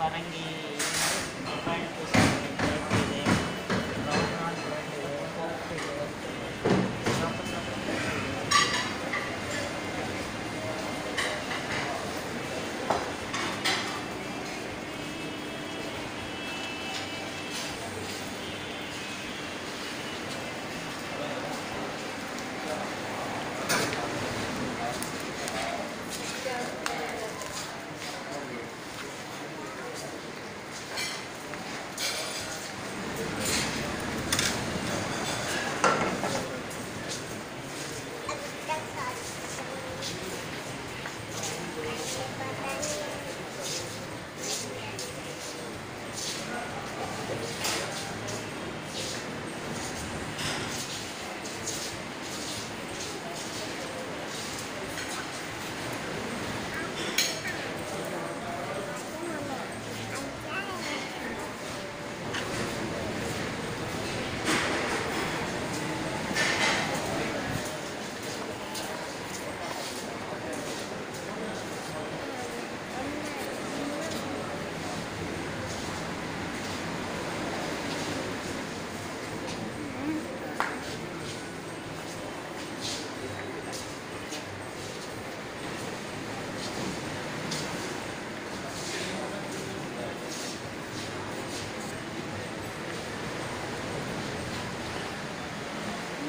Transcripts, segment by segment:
parang i- i-file ko sa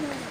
Amen.